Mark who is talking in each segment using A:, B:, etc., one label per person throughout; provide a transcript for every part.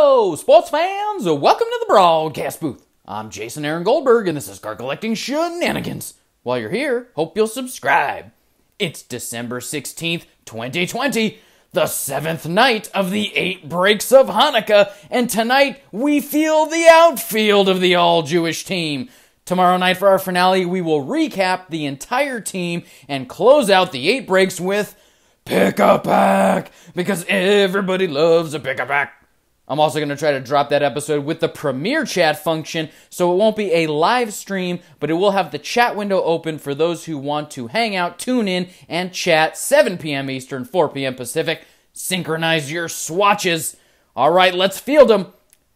A: Sports fans! Welcome to the broadcast booth. I'm Jason Aaron Goldberg, and this is Card Collecting Shenanigans. While you're here, hope you'll subscribe. It's December 16th, 2020, the seventh night of the eight breaks of Hanukkah, and tonight we feel the outfield of the all Jewish team. Tomorrow night for our finale, we will recap the entire team and close out the eight breaks with Pick a Pack, because everybody loves a Pick a Pack. I'm also going to try to drop that episode with the premiere chat function, so it won't be a live stream, but it will have the chat window open for those who want to hang out, tune in, and chat 7 p.m. Eastern, 4 p.m. Pacific. Synchronize your swatches. All right, let's field them.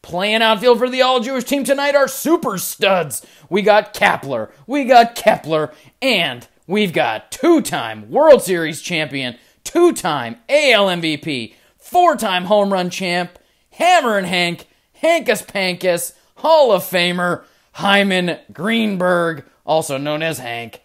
A: Playing outfield for the all Jewish team tonight are super studs. We got Kapler, we got Kepler, and we've got two time World Series champion, two time AL MVP, four time home run champ, Hammer and Hank, Hankus Pankus, Hall of Famer, Hyman Greenberg, also known as Hank.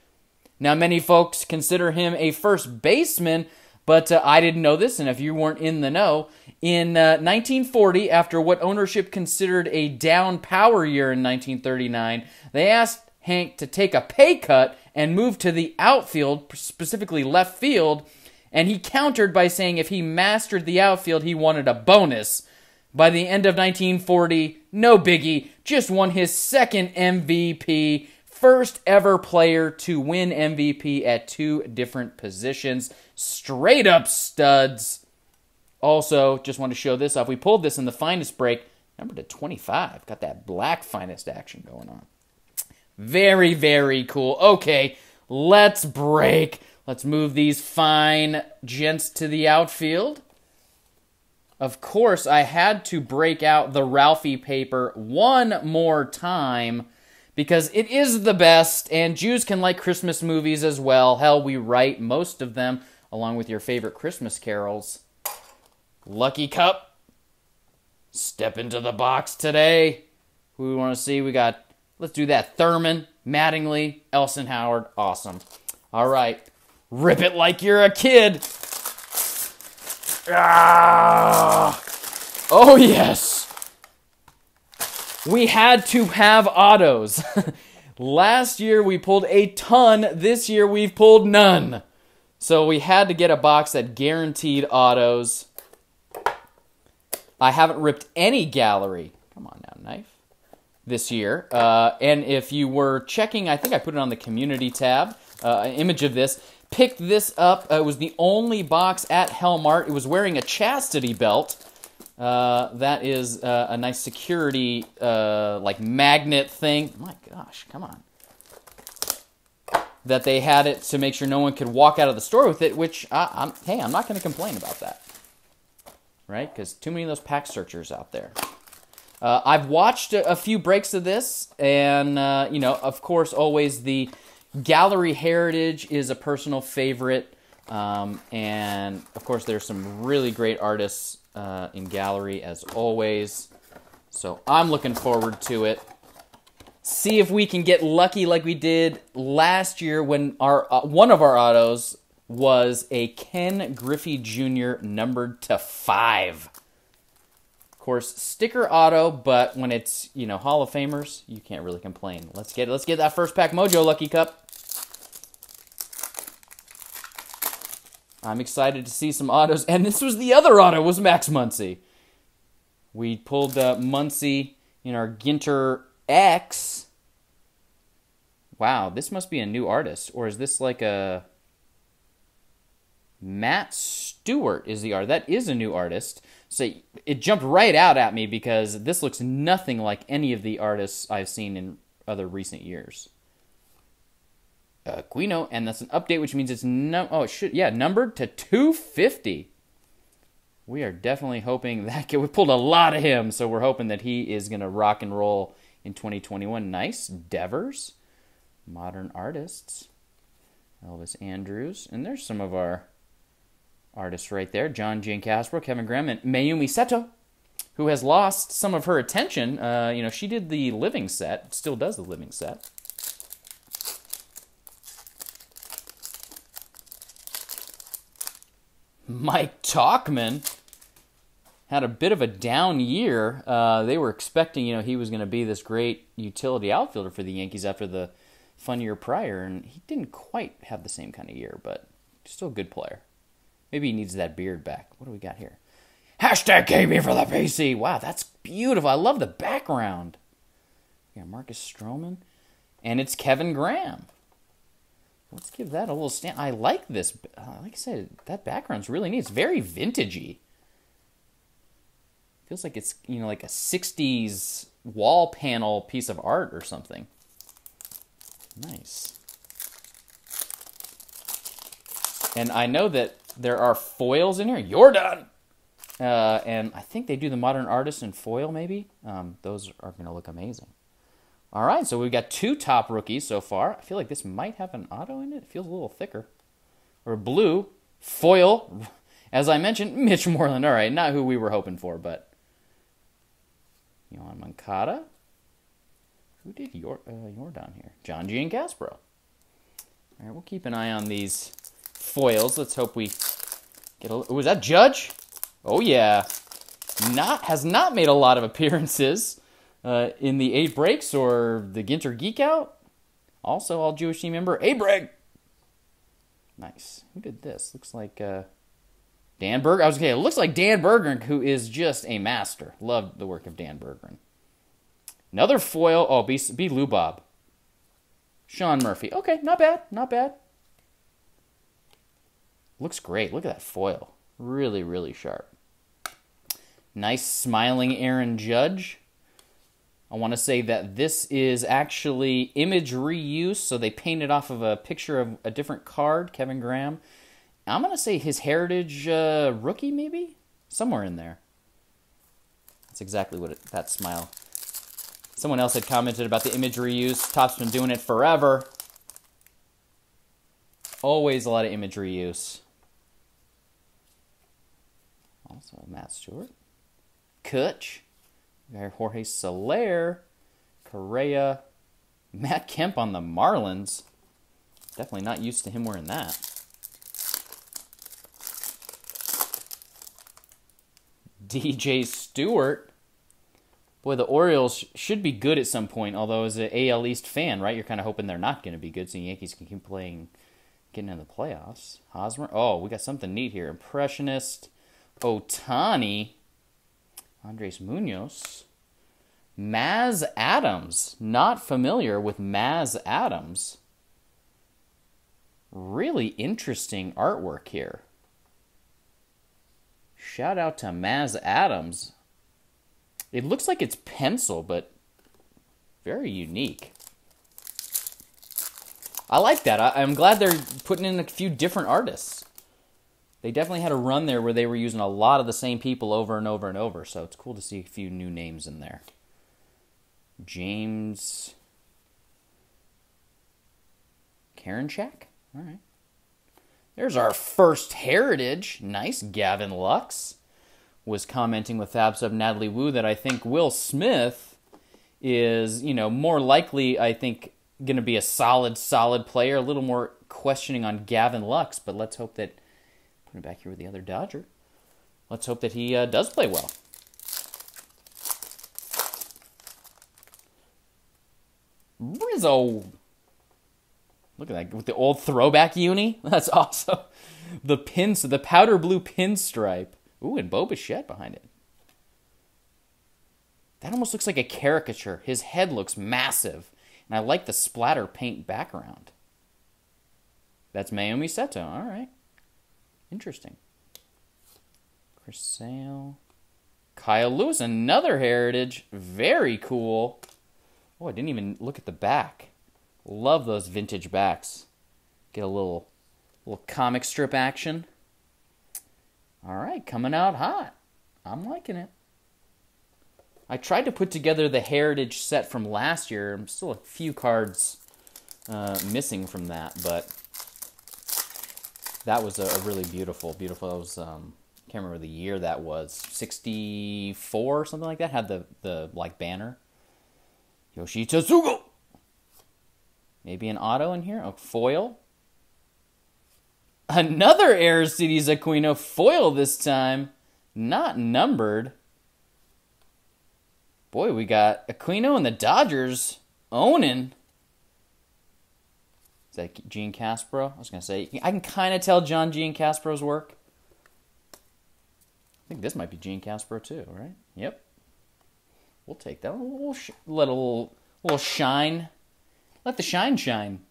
A: Now, many folks consider him a first baseman, but uh, I didn't know this, and if you weren't in the know, in uh, 1940, after what ownership considered a down power year in 1939, they asked Hank to take a pay cut and move to the outfield, specifically left field, and he countered by saying if he mastered the outfield, he wanted a bonus. By the end of 1940, no biggie, just won his second MVP, first ever player to win MVP at two different positions. Straight up studs. Also, just want to show this off. We pulled this in the finest break, number to 25. Got that black finest action going on. Very, very cool. Okay, let's break. Let's move these fine gents to the outfield. Of course, I had to break out the Ralphie paper one more time because it is the best, and Jews can like Christmas movies as well. Hell, we write most of them along with your favorite Christmas carols. Lucky Cup. Step into the box today. Who we want to see? We got, let's do that. Thurman, Mattingly, Elston Howard. Awesome. All right. Rip it like you're a kid. Ah! Oh, yes. We had to have autos. Last year we pulled a ton. This year we've pulled none. So we had to get a box that guaranteed autos. I haven't ripped any gallery. Come on now, knife. This year. Uh, and if you were checking, I think I put it on the community tab, uh, an image of this picked this up. Uh, it was the only box at Helmart. It was wearing a chastity belt. Uh, that is uh, a nice security, uh, like magnet thing. My gosh, come on. That they had it to make sure no one could walk out of the store with it, which, I, I'm, hey, I'm not going to complain about that. Right? Because too many of those pack searchers out there. Uh, I've watched a, a, few breaks of this, and, uh, you know, of course, always the Gallery Heritage is a personal favorite. Um, and of course, there's some really great artists uh, in Gallery as always. So I'm looking forward to it. See if we can get lucky like we did last year when our uh, one of our autos was a Ken Griffey Jr. numbered to five. Course, sticker auto, but when it's you know Hall of Famers, you can't really complain. Let's get. Let's get that first pack Mojo Lucky Cup. I'm excited to see some autos, and this was the other auto was Max Muncy. We pulled uh, Muncy in our Ginter X. Wow, this must be a new artist, or is this like a Matt Stewart is the art. That is a new artist. So it jumped right out at me because this looks nothing like any of the artists I've seen in other recent years. Uh, Aquino, and that's an update, which means it's no. Oh, it should yeah, numbered to 250. We are definitely hoping that we pulled a lot of him, so we're hoping that he is gonna rock and roll in 2021. Nice, Devers, modern artists, Elvis Andrus, and there's some of our artists right there: John Giancaspro, Kevin Graham, and Mayumi Seto, who has lost some of her attention. Uh, you know, she did the living set, still does the living set. Mike Tauchman had a bit of a down year. Uh, they were expecting, you know, he was going to be this great utility outfielder for the Yankees after the fun year prior, and he didn't quite have the same kind of year, but still a good player. Maybe he needs that beard back. What do we got here? Hashtag KB for the PC. Wow, that's beautiful. I love the background. Yeah, Marcus Stroman. And it's Kevin Graham. Let's give that a little stand. I like this. Uh, like I said, that background's really neat. It's very vintagey. Feels like it's, you know, like a 60s wall panel piece of art or something. Nice. And I know that there are foils in here. You're done! Uh, and I think they do the modern artist in foil, maybe. Um, those are going to look amazing. All right, so we've got two top rookies so far. I feel like this might have an auto in it. It feels a little thicker. Or blue, foil. As I mentioned, Mitch Moreland. All right, not who we were hoping for, but Yoan Moncada. Who did your uh, your down here? John Giancaspro. All right, we'll keep an eye on these foils. Let's hope we get a. Was that Judge? Oh yeah, not has not made a lot of appearances uh, in the eight breaks or the Ginter Geek Out. Also, all Jewish team member Abreg. Nice. Who did this? Looks like uh, Dan Berger. I was okay. It looks like Dan Bergeron, who is just a master. Love the work of Dan Bergeron. Another foil. Oh, be be Lou Bob. Sean Murphy. Okay, not bad. Not bad. Looks great. Look at that foil. Really, really sharp. Nice smiling Aaron Judge. I want to say that this is actually image reuse, so they painted off of a picture of a different card, Kevin Graham. I'm going to say his heritage uh, rookie, maybe? Somewhere in there. That's exactly what it, that smile. Someone else had commented about the image reuse. Topps been doing it forever. Always a lot of image reuse. Also, Matt Stewart. Kutch. Jorge Soler. Correa. Matt Kemp on the Marlins. Definitely not used to him wearing that. DJ Stewart. Boy, the Orioles should be good at some point, although as an AL East fan, right, you're kind of hoping they're not going to be good so the Yankees can keep playing, getting in the playoffs. Hosmer. Oh, we got something neat here. Impressionist. Ohtani. Andres Munoz. Maz Adams. Not familiar with Maz Adams. Really interesting artwork here. Shout out to Maz Adams. It looks like it's pencil, but very unique. I like that. I, am glad they're putting in a few different artists. They definitely had a run there where they were using a lot of the same people over and over and over, so it's cool to see a few new names in there. James Karinchak? All right. There's our first heritage. Nice, Gavin Lux was commenting with Fabsub Natalie Wu that I think Will Smith is, you know, more likely, I think, going to be a solid, solid player. A little more questioning on Gavin Lux, but let's hope that Put him back here with the other Dodger. Let's hope that he uh, does play well. Rizzo. Look at that with the old throwback uni. That's awesome. The pins, the powder blue pinstripe. Ooh, and Bo behind it. That almost looks like a caricature. His head looks massive, and I like the splatter paint background. That's Naomi Seto. All right. Interesting. Chris Sale. Kyle Lewis, another heritage. Very cool. Oh, I didn't even look at the back. Love those vintage backs. Get a little little comic strip action. All right, coming out hot. I'm liking it. I tried to put together the heritage set from last year. I'm still a few cards uh, missing from that, but that was a, a really beautiful, beautiful. That was um, can't remember the year that was, sixty four something like that. Had the the like banner. Yoshita Sugo. Maybe an auto in here. A foil. Another Air Aristides Aquino foil this time. not numbered. Boy, we got Aquino and the Dodgers owning. Is that Giancaspro? I was going to say, I can kind of tell John Giancaspro's work. I think this might be Giancaspro too, right? Yep. We'll take that. We'll let a little, little shine. Let the shine shine.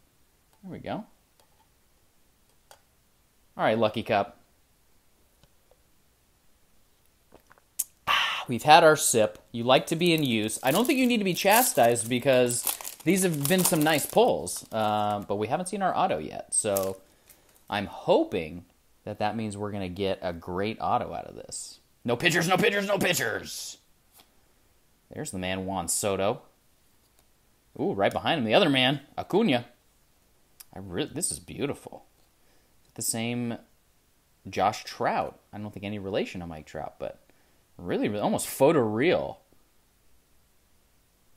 A: There we go. All right, Lucky Cup. Ah, we've had our sip. You like to be in use. I don't think you need to be chastised because these have been some nice pulls, uh, but we haven't seen our auto yet. So I'm hoping that that means we're going to get a great auto out of this. No pitchers, no pitchers, no pitchers. There's the man, Juan Soto. Ooh, right behind him, the other man, Acuna. I re- this is beautiful. The same Josh Trout. I don't think any relation to Mike Trout, but Really, really almost photo real.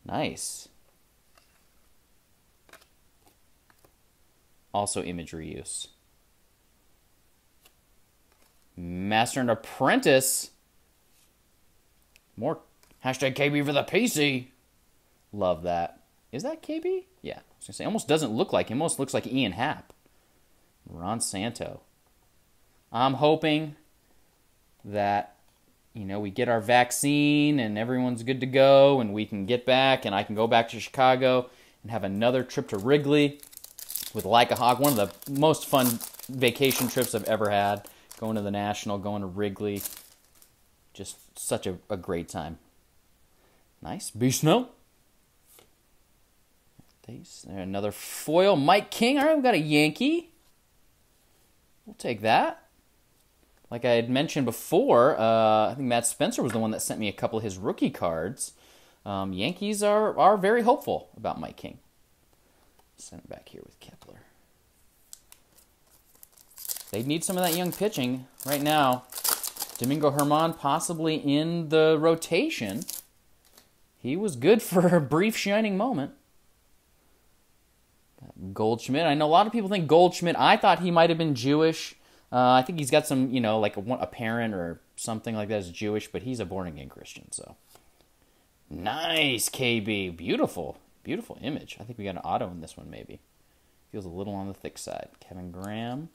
A: Nice. Also imagery use. Master and Apprentice. More hashtag KB for the PC. Love that. Is that KB? Yeah. I was gonna say, almost doesn't look like him. Almost looks like Ian Happ. Ron Santo. I'm hoping that you know, we get our vaccine and everyone's good to go and we can get back and I can go back to Chicago and have another trip to Wrigley with Like a Hawk. One of the most fun vacation trips I've ever had. Going to the National, going to Wrigley. Just such a, a great time. Nice. Beast Snow. Another foil. Mike King. All right, we've got a Yankee. We'll take that like I had mentioned before, uh, I think Matt Spencer was the one that sent me a couple of his rookie cards. Um, Yankees are are very hopeful about Mike King. Send it back here with Kepler. They need some of that young pitching right now. Domingo German possibly in the rotation. He was good for a brief shining moment. Goldschmidt. I know a lot of people think Goldschmidt. I thought he might have been Jewish. Uh, I think he's got some, you know, like a, a parent or something like that is Jewish, but he's a born again Christian. So nice, KB, beautiful, beautiful image. I think we got an auto in this one, maybe. Feels a little on the thick side. Kevin Graham.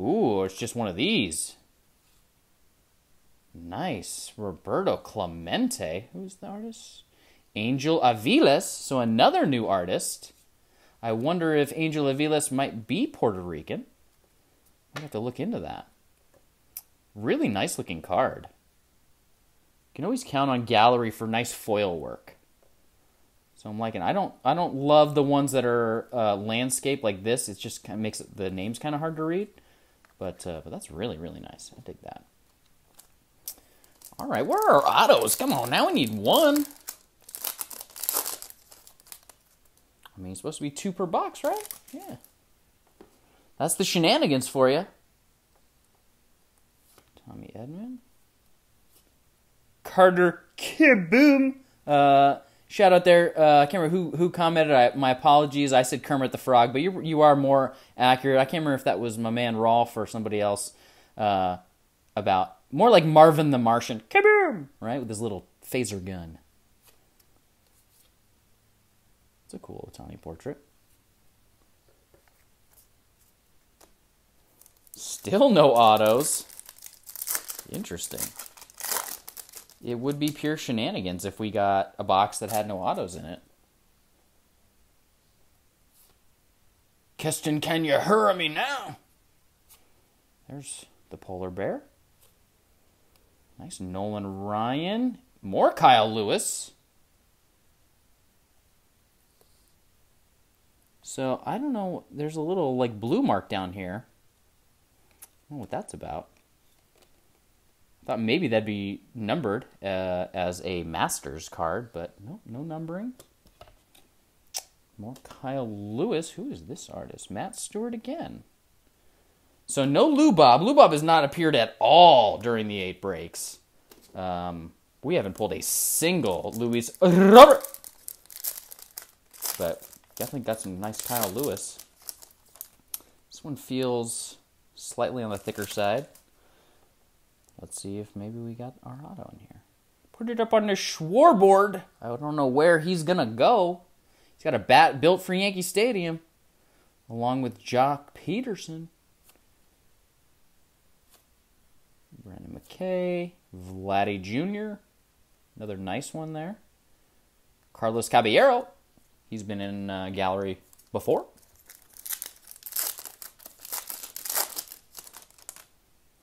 A: Ooh, it's just one of these. Nice. Roberto Clemente. Who's the artist? Angel Aviles. So another new artist. I wonder if Angel Aviles might be Puerto Rican. I have to look into that. Really nice looking card. You can always count on gallery for nice foil work. So I'm liking. I don't. I don't love the ones that are uh, landscape like this. It just kind of makes the names kind of hard to read. But uh, but that's really really nice. I dig that. All right, where are our autos? Come on, now we need one. I mean, it's supposed to be two per box, right? Yeah. That's the shenanigans for you. Tommy Edman. Carter Kieboom. Uh, shout out there. Uh, I can't remember who who commented. I, my apologies. I said Kermit the Frog, but you you are more accurate. I can't remember if that was my man Rolf or somebody else uh, about more like Marvin the Martian. Kaboom! Right with his little phaser gun. It's a cool Ohtani portrait. Still no autos. Interesting. It would be pure shenanigans if we got a box that had no autos in it. Keston, can you hurry me now? There's the polar bear. Nice Nolan Ryan. More Kyle Lewis. So I don't know. There's a little like blue mark down here I don't know what that's about. Thought maybe that'd be numbered uh, as a Masters card, but no, no numbering. More Kyle Lewis. Who is this artist? Matt Stewart again. So no Lou Bob. Lou Bob has not appeared at all during the eight breaks. Um, we haven't pulled a single Luis Robert. But definitely got some nice Kyle Lewis. This one feels slightly on the thicker side. Let's see if maybe we got our auto in here. Put it up on the scoreboard. I don't know where he's gonna go. He's got a bat built for Yankee Stadium, along with Joc Pederson, Brendan McKay, Vladdy Jr., another nice one there. Carlos Cabaleiro, he's been in uh, gallery before.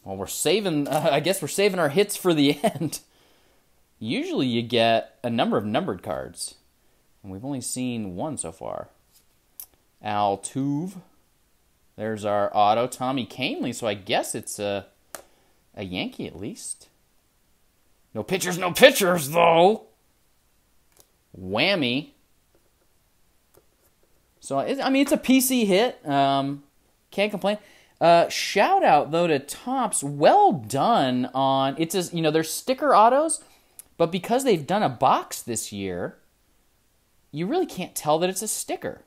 A: Well, we're saving. Uh, I guess we're saving our hits for the end. Usually, you get a number of numbered cards, and we've only seen one so far. Al Altuve. There's our auto, Tommy Kahnle. So I guess it's a a Yankee at least. No pitchers, no pitchers though. Whammy. So I mean, it's a PC hit. Um, can't complain. Uh, shout out though to Topps. Well done on it's as you know they're sticker autos, but because they've done a box this year, you really can't tell that it's a sticker.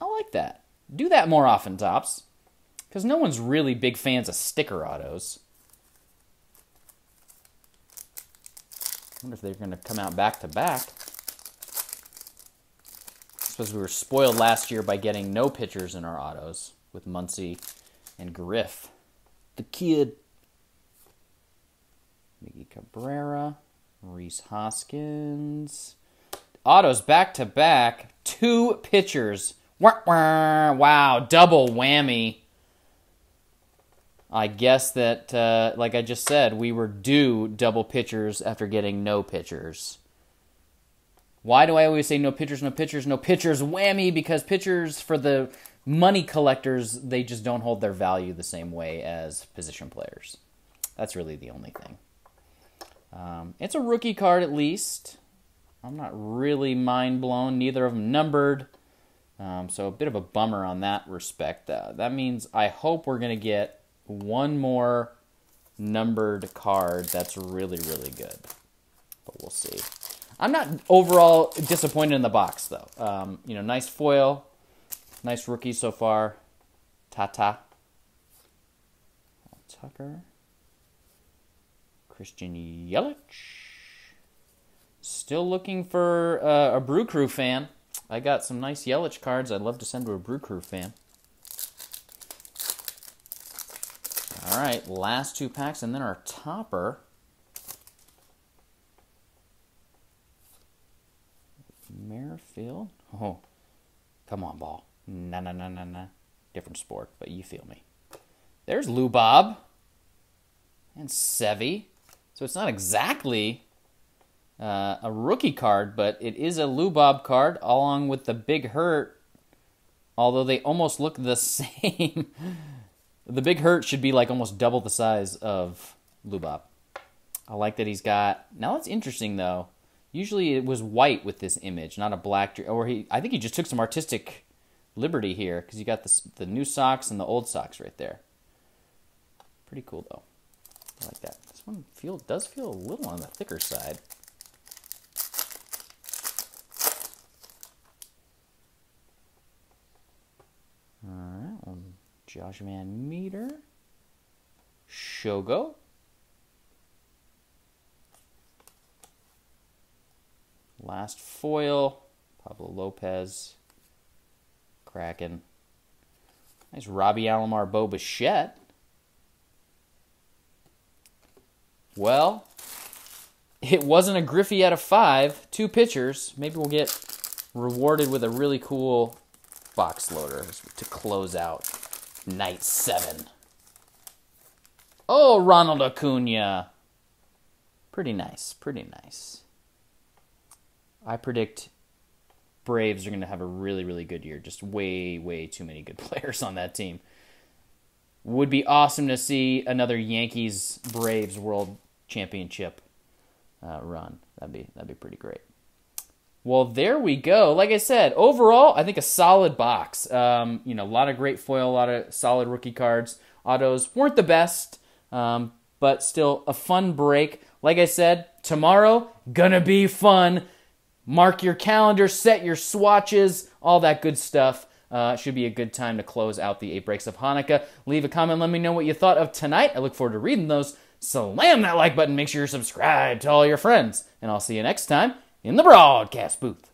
A: I like that. Do that more often, Topps, because no one's really big fans of sticker autos. I wonder if they're going to come out back to back. I suppose we were spoiled last year by getting no pitchers in our autos with Muncy and Griff. The kid. Miggy Cabrera, Rhys Hoskins. Autos back to back. Two pitchers. Wow, double whammy. I guess that, uh, like I just said, we were due double pitchers after getting no pitchers. Why do I always say no pitchers, no pitchers, no pitchers? Whammy, because pitchers for the money collectors, they just don't hold their value the same way as position players. That's really the only thing. Um, it's a rookie card at least. I'm not really mind blown. Neither of them numbered. Um, so a bit of a bummer on that respect. Uh, that means I hope we're going to get one more numbered card that's really, really good. But we'll see. I'm not overall disappointed in the box, though. Um, you know, nice foil. Nice rookie so far. Tata. Tucker. Christian Yelich. Still looking for uh, a Brew Crew fan. I got some nice Yelich cards I'd love to send to a Brew Crew fan. All right, last two packs, and then our topper. Merrifield. Oh, come on, ball. Nah, nah, nah, nah, nah. Different sport, but you feel me. There's Lou Bob and Sevy. So it's not exactly uh, a rookie card, but it is a Lou Bob card along with the Big Hurt. Although they almost look the same. the Big Hurt should be like almost double the size of Lou Bob. I like that he's got. Now that's interesting though. Usually it was white with this image, not a black. Or he, I think he just took some artistic Liberty here because you got the, the new socks and the old socks right there. Pretty cool though. I like that. This one feel does feel a little on the thicker side. All right, Josh Van Meter, Shogo, last foil, Pablo Lopez. Kraken. Nice Robbie Alomar Bo Bichette. Well, it wasn't a Griffey out of five. Two pitchers. Maybe we'll get rewarded with a really cool box loader to close out night seven. Oh, Ronald Acuna. Pretty nice. Pretty nice. I predict Braves are going to have a really, really good year. Just way, way too many good players on that team. Would be awesome to see another Yankees Braves World Championship uh, run. That'd be that'd be pretty great. Well, there we go. Like I said, overall, I think a solid box. Um, you know, a lot of great foil, a lot of solid rookie cards. Autos weren't the best, um, but still a fun break. Like I said, tomorrow gonna be fun. Mark your calendar, set your swatches, all that good stuff. Uh, should be a good time to close out the eight breaks of Hanukkah. Leave a comment, let me know what you thought of tonight. I look forward to reading those. Slam that like button, make sure you're subscribed to all your friends, and I'll see you next time in the broadcast booth.